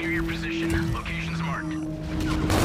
near your position. Location's marked.